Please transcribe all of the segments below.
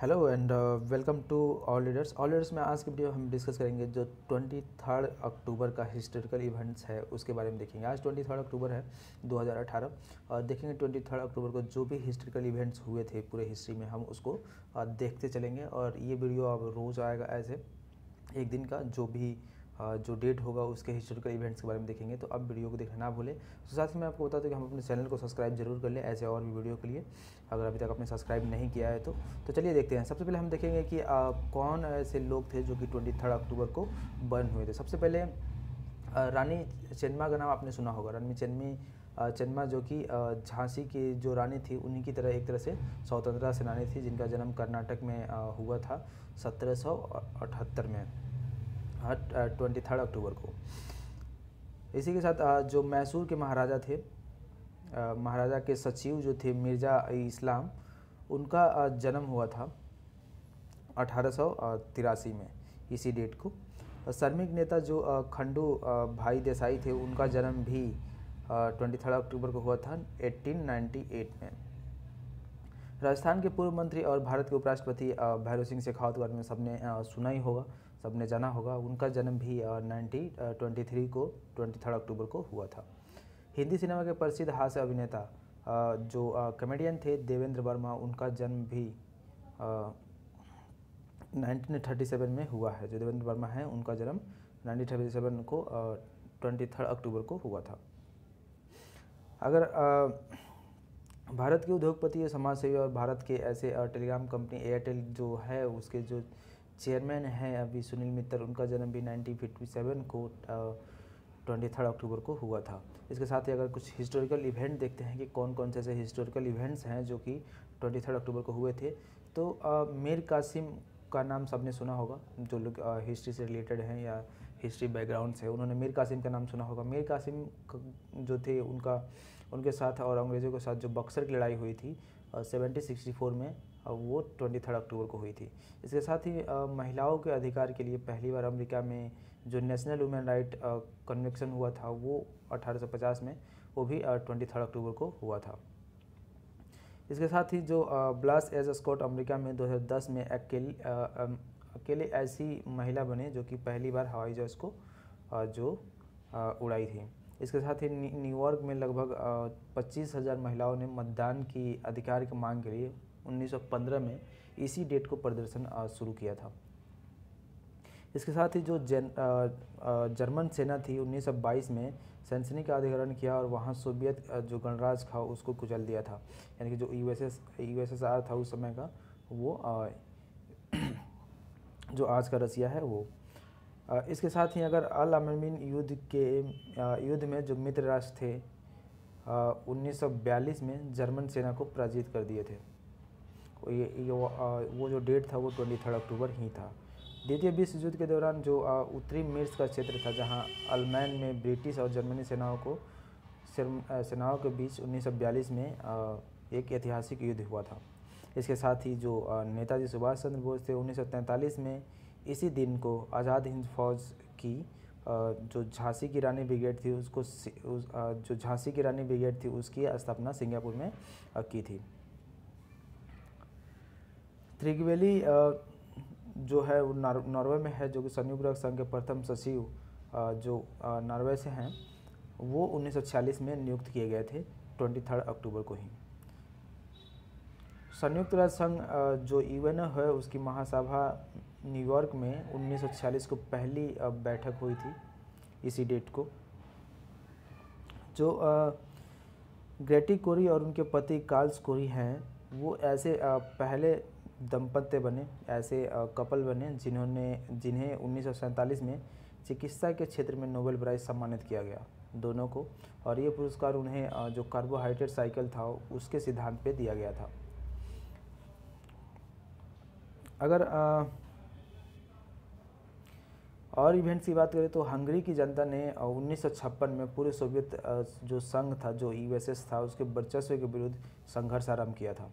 Hello and welcome to all leaders all leaders में आज की वीडियो हम डिस्कस करेंगे जो ट्वेंटी थर्ड अक्टूबर का हिस्टोरिकल इवेंट्स है उसके बारे में देखेंगे। आज ट्वेंटी थर्ड अक्टूबर है 2018 और देखेंगे ट्वेंटी थर्ड अक्टूबर को जो भी हिस्टोरिकल इवेंट्स हुए थे पूरे हिस्ट्री में हम उसको uh, देखते चलेंगे। और ये वीडियो अब रोज़ आएगा एज ए एक दिन का जो भी जो डेट होगा उसके हिस्टोरिकल इवेंट्स के बारे में देखेंगे तो अब वीडियो को देखना ना भूलें। तो साथ ही मैं आपको बता दूँ कि हम अपने चैनल को सब्सक्राइब ज़रूर कर लें ऐसे और भी वीडियो के लिए, अगर अभी तक आपने सब्सक्राइब नहीं किया है तो। तो चलिए देखते हैं। सबसे पहले हम देखेंगे कि कौन ऐसे लोग थे जो कि ट्वेंटी अक्टूबर को बर्न हुए थे। सबसे पहले रानी चेन्मा का नाम आपने सुना होगा। रानी चेन्मी चन्मा जो कि झांसी की जो रानी थी, उन्हीं की तरह एक तरह से स्वतंत्रता सेनानी थी, जिनका जन्म कर्नाटक में हुआ था सत्रह सौ अठहत्तर में। ट्वेंटी थर्ड अक्टूबर को। इसी के साथ जो मैसूर के महाराजा थे महाराजा के सचिव जो थे, मिर्ज़ा इस्लाम, उनका जन्म हुआ था अठारह सौ तिरासी में, इसी डेट को। श्रमिक नेता जो खंडू भाई देसाई थे, उनका जन्म भी ट्वेंटी थर्ड अक्टूबर को हुआ था 1898 में। राजस्थान के पूर्व मंत्री और भारत के उपराष्ट्रपति भैरव सिंह शेखावत के बारे में सबने सुना ही होगा। सबने जाना होगा। उनका जन्म भी नाइनटीन ट्वेंटी थ्री को, ट्वेंटी थर्ड अक्टूबर को हुआ था। हिंदी सिनेमा के प्रसिद्ध हास्य अभिनेता जो कॉमेडियन थे देवेंद्र वर्मा, उनका जन्म भी नाइनटीन थर्टी सेवन में हुआ है। जो देवेंद्र वर्मा है, उनका जन्म नाइनटीन थर्टी सेवन को ट्वेंटी थर्ड अक्टूबर को हुआ था। अगर भारत के उद्योगपति समाज सेवी और भारत के ऐसे टेलीग्राम कंपनी एयरटेल जो है, उसके जो चेयरमैन हैं अभी सुनील मित्तल उनका जन्म भी 1957 को ट्वेंटी थर्ड अक्टूबर को हुआ था। इसके साथ ही अगर कुछ हिस्टोरिकल इवेंट देखते हैं कि कौन कौन से ऐसे हिस्टोरिकल इवेंट्स हैं जो कि ट्वेंटी थर्ड अक्टूबर को हुए थे तो आ, मीर कासिम का नाम सबने सुना होगा जो लोग हिस्ट्री से रिलेटेड हैं या हिस्ट्री बैकग्राउंड से उन्होंने मीर कासिम का नाम सुना होगा। मीर कासिम जो थे उनका उनके साथ और अंग्रेज़ों के साथ जो बक्सर की लड़ाई हुई थी सेवेंटी सिक्सटी फोर में वो ट्वेंटी थर्ड अक्टूबर को हुई थी। इसके साथ ही महिलाओं के अधिकार के लिए पहली बार अमेरिका में जो नेशनल वुमेन राइट कन्वेक्शन हुआ था, वो 1850 में, वो भी ट्वेंटी थर्ड अक्टूबर को हुआ था। इसके साथ ही जो ब्लास एज स्कॉट अमेरिका में 2010 में अकेले अकेले ऐसी महिला बने जो कि पहली बार हवाई जहाज़ को जो उड़ाई थी। इसके साथ ही न्यूयॉर्क में लगभग पच्चीस हज़ार महिलाओं ने मतदान की अधिकार की मांग के लिए 1915 में इसी डेट को प्रदर्शन शुरू किया था। इसके साथ ही जो जन आ, जर्मन सेना थी 1922 में सनसनी का अधिग्रहण किया और वहाँ सोवियत जो गणराज था उसको कुचल दिया था। यानी कि जो यूएसएस यूएसएसआर था उस समय का वो आ, जो आज का रसिया है वो। इसके साथ ही अगर अल अमीन युद्ध के युद्ध में जो मित्र राष्ट्र थे 1942 में जर्मन सेना को पराजित कर दिए थे। ये, ये वो जो डेट था वो ट्वेंटी थर्ड अक्टूबर ही था। द्वितीय विश्व युद्ध के दौरान जो उत्तरी मिर्च का क्षेत्र था जहाँ अलमैन में ब्रिटिश और जर्मनी सेनाओं को सेनाओं के बीच 1942 में एक ऐतिहासिक युद्ध हुआ था। इसके साथ ही जो नेताजी सुभाष चंद्र बोस थे 1943 में इसी दिन को आज़ाद हिंद फौज की जो झांसी की रानी ब्रिगेड थी उसको जो झांसी की रानी ब्रिगेड थी उसकी स्थापना सिंगापुर में की थी। त्रिगवेली जो है, वो नॉर्वे में है, जो कि संयुक्त राष्ट्र संघ के प्रथम सचिव जो नॉर्वे से हैं, वो 1946 में नियुक्त किए गए थे, ट्वेंटी थर्ड अक्टूबर को ही। संयुक्त राष्ट्र संघ जो यूएन है, उसकी महासभा न्यूयॉर्क में 1946 को पहली बैठक हुई थी, इसी डेट को। जो ग्रेटी कोरी और उनके पति कार्ल्स कोरी हैं, वो ऐसे पहले दंपत्य बने ऐसे कपल बने जिन्होंने जिन्हें उन्नीस में चिकित्सा के क्षेत्र में नोबेल प्राइज़ सम्मानित किया गया दोनों को। और ये पुरस्कार उन्हें जो कार्बोहाइड्रेट साइकिल था उसके सिद्धांत पे दिया गया था। अगर आ, और इवेंट्स की बात करें तो हंगरी की जनता ने उन्नीस सौ छप्पन में पूरे सोवियत जो संघ था जो यूएसएस था उसके वर्चस्व के विरुद्ध संघर्ष आरंभ किया था।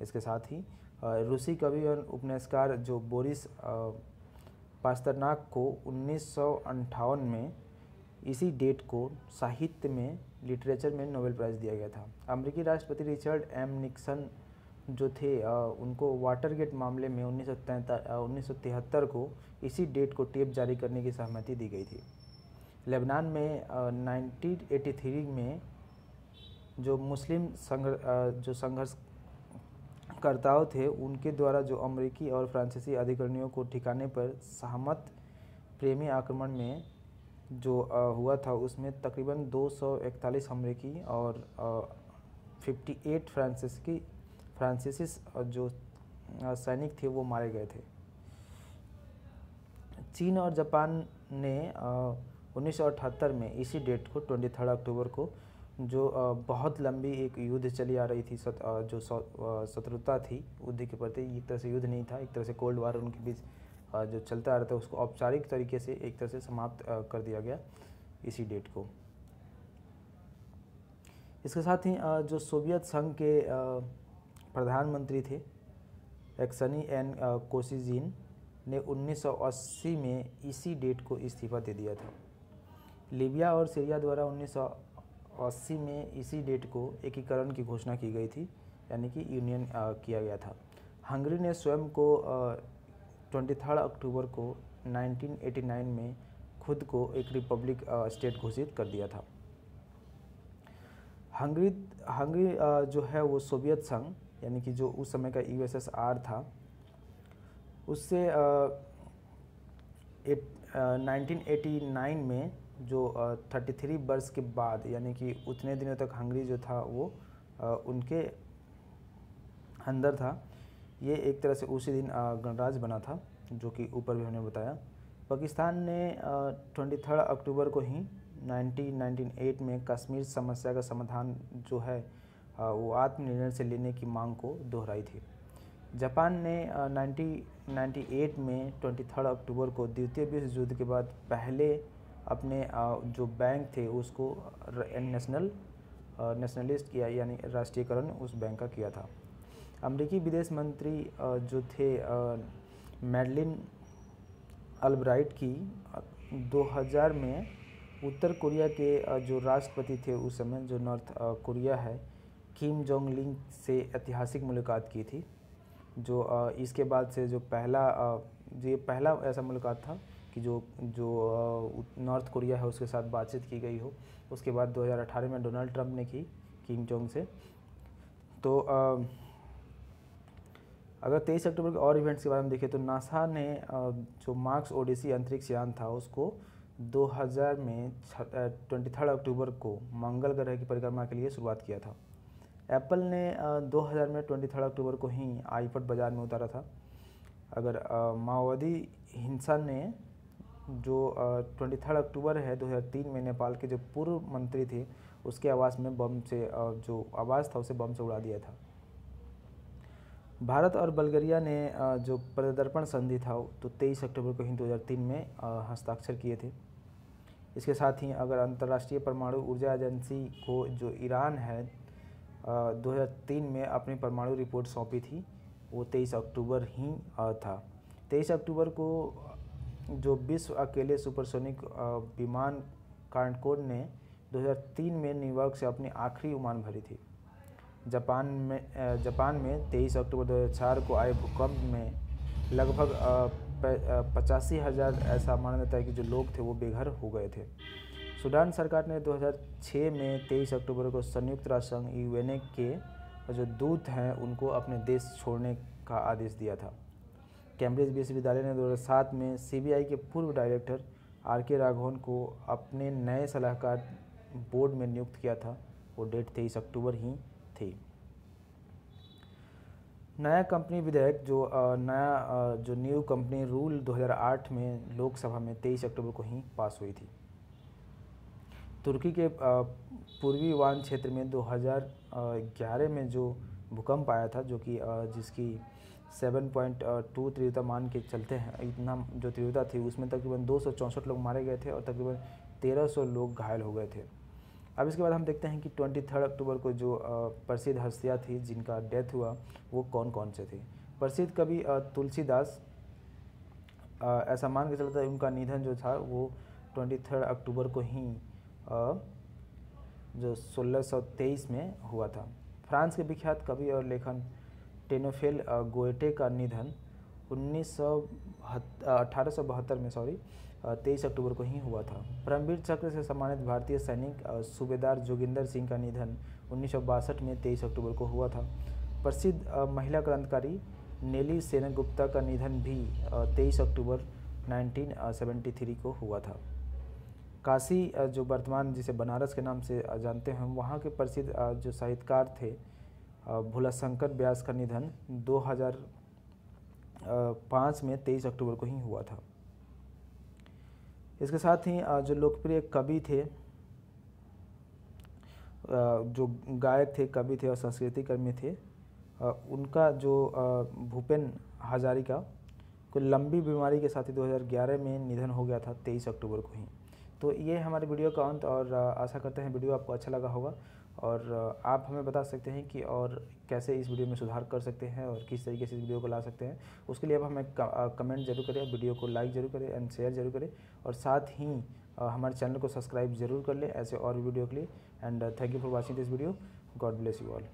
इसके साथ ही रूसी कवि और उपन्यासकार जो बोरिस पास्तरनाक को उन्नीस में इसी डेट को साहित्य में, लिटरेचर में नोबेल प्राइज़ दिया गया था। अमेरिकी राष्ट्रपति रिचर्ड एम. निक्सन जो थे उनको वाटरगेट मामले में उन्नीस उन्नीस को इसी डेट को टेप जारी करने की सहमति दी गई थी। लेबनान में नाइनटीन में जो मुस्लिम संघ जो संघर्ष करताओं थे, उनके द्वारा जो अमेरिकी और फ्रांसीसी अधिकारियों को ठिकाने पर सहमत प्रेमी आक्रमण में जो हुआ था, उसमें तकरीबन 241 अमेरिकी और 58 फ्रांसीसी फ्रांसीसी जो सैनिक थे, वो मारे गए थे। चीन और जापान ने उन्नीस सौ अठहत्तर में इसी डेट को, ट्वेंटी थर्ड अक्टूबर को जो बहुत लंबी एक युद्ध चली आ रही थी सत, जो शत्रुता थी युद्ध के प्रति एक तरह से युद्ध नहीं था एक तरह से कोल्ड वार उनके बीच जो चलता आ रहा था उसको औपचारिक तरीके से एक तरह से समाप्त कर दिया गया इसी डेट को। इसके साथ ही जो सोवियत संघ के प्रधानमंत्री थे एक्सनी एन कोसिजिन ने 1980 में इसी डेट को इस्तीफा दे दिया था। लीबिया और सीरिया द्वारा 1980 में इसी डेट को एकीकरण की घोषणा की गई थी, यानी कि यूनियन किया गया था। हंगरी ने स्वयं को ट्वेंटी थर्ड अक्टूबर को 1989 में खुद को एक रिपब्लिक स्टेट घोषित कर दिया था। हंगरी हंगरी जो है वो सोवियत संघ, यानी कि जो उस समय का यूएसएसआर था, उससे नाइनटीन एटी नाइन में जो थर्टी थ्री वर्ष के बाद, यानी कि उतने दिनों तक हंगरी जो था वो उनके अंदर था। ये एक तरह से उसी दिन गणराज्य बना था, जो कि ऊपर भी हमने बताया। पाकिस्तान ने ट्वेंटी थर्ड अक्टूबर को ही 1998 में कश्मीर समस्या का समाधान जो है वो आत्मनिर्णय से लेने की मांग को दोहराई थी। जापान ने नाइनटी एट में ट्वेंटी थर्ड अक्टूबर को द्वितीय विश्व युद्ध के बाद पहले अपने जो बैंक थे उसको नेशनल नेशनलिस्ट किया, यानी राष्ट्रीयकरण उस बैंक का किया था। अमेरिकी विदेश मंत्री जो थे मैडलिन अल्ब्राइट की 2000 में उत्तर कोरिया के जो राष्ट्रपति थे उस समय, जो नॉर्थ कोरिया है, किम जोंग लिंग से ऐतिहासिक मुलाकात की थी। जो इसके बाद से जो पहला जो ये पहला ऐसा मुलाकात था कि जो जो नॉर्थ कोरिया है उसके साथ बातचीत की गई हो। उसके बाद 2018 में डोनाल्ड ट्रंप ने की किम जोंग से। तो आ, अगर तेईस अक्टूबर के और इवेंट्स के बारे में देखें तो नासा ने जो मार्क्स ओडिसी अंतरिक्ष यान था उसको 2000 में ट्वेंटी थर्ड अक्टूबर को मंगल ग्रह की परिक्रमा के लिए शुरुआत किया था। एप्पल ने 2000 में ट्वेंटी थर्ड अक्टूबर को ही आईपड बाज़ार में उतारा था। अगर माओवादी हिंसा ने जो ट्वेंटी थर्ड अक्टूबर है 2003 में नेपाल के जो पूर्व मंत्री थे, उसके आवास में बम से जो आवाज़ था, उसे बम से उड़ा दिया था। भारत और बल्गेरिया ने जो प्रदर्पण संधि था तो 23 अक्टूबर को ही 2003 में हस्ताक्षर किए थे। इसके साथ ही अगर अंतर्राष्ट्रीय परमाणु ऊर्जा एजेंसी को जो ईरान है 2003 में अपनी परमाणु रिपोर्ट सौंपी थी, वो 23 अक्टूबर ही था। 23 अक्टूबर को जो विश्व अकेले सुपरसोनिक विमान कांडकोड ने 2003 में न्यूयॉर्क से अपनी आखिरी उमान भरी थी। जापान में जापान में 23 अक्टूबर 2004 को आए भूकंप में लगभग पचासी हज़ार ऐसा माना जाता है कि जो लोग थे वो बेघर हो गए थे। सूडान सरकार ने 2006 में 23 अक्टूबर को संयुक्त राष्ट्र संघ यूएनए के जो दूत हैं उनको अपने देश छोड़ने का आदेश दिया था। कैम्ब्रिज विश्वविद्यालय ने 2007 में सीबीआई के पूर्व डायरेक्टर आर के राघवन को अपने नए सलाहकार बोर्ड में नियुक्त किया था। वो डेट तेईस अक्टूबर ही थी। नया कंपनी विधेयक जो नया जो न्यू कंपनी रूल 2008 में लोकसभा में 23 अक्टूबर को ही पास हुई थी। तुर्की के पूर्वी वान क्षेत्र में 2011 में जो भूकंप आया था, जो कि जिसकी 7.2 तीव्रता मान के चलते हैं। इतना जो तीव्रता थी, उसमें तकरीबन दो सौ चौंसठ लोग मारे गए थे और तकरीबन 1300 लोग घायल हो गए थे। अब इसके बाद हम देखते हैं कि ट्वेंटी थर्ड अक्टूबर को जो प्रसिद्ध हस्तियाँ थी, जिनका डेथ हुआ, वो कौन कौन से थे? प्रसिद्ध कवि तुलसीदास ऐसा मान के चलता है, उनका निधन जो था, वो ट्वेंटी थर्ड अक्टूबर को ही जो 1623 में हुआ था। फ्रांस के विख्यात कवि और लेखन टेनोफेल गोएटे का निधन उन्नीस सौ अठारह में सॉरी तेईस अक्टूबर को ही हुआ था। परमवीर चक्र से सम्मानित भारतीय सैनिक सूबेदार जोगिंदर सिंह का निधन उन्नीस सौ बासठ में तेईस अक्टूबर को हुआ था। प्रसिद्ध महिला क्रांतिकारी नेली सेनगुप्ता का निधन भी तेईस अक्टूबर 1973 को हुआ था। काशी जो वर्तमान जिसे बनारस के नाम से जानते हैं, वहाँ के प्रसिद्ध जो साहित्यकार थे भोला शंकर व्यास का निधन 2005 में 23 अक्टूबर को ही हुआ था। इसके साथ ही जो लोकप्रिय कवि थे जो गायक थे, कवि थे और संस्कृति कर्मी थे उनका जो भूपेन हजारिका को लंबी बीमारी के साथ ही 2011 में निधन हो गया था 23 अक्टूबर को ही। तो ये हमारे वीडियो का अंत, और आशा करते हैं वीडियो आपको अच्छा लगा होगा। और आप हमें बता सकते हैं कि और कैसे इस वीडियो में सुधार कर सकते हैं और किस तरीके से इस वीडियो को ला सकते हैं। उसके लिए आप हमें कमेंट ज़रूर करें, वीडियो को लाइक ज़रूर करें एंड शेयर ज़रूर करें। और साथ ही हमारे चैनल को सब्सक्राइब ज़रूर कर लें ऐसे और वीडियो के लिए। And, thank you for watching this video. God bless you all.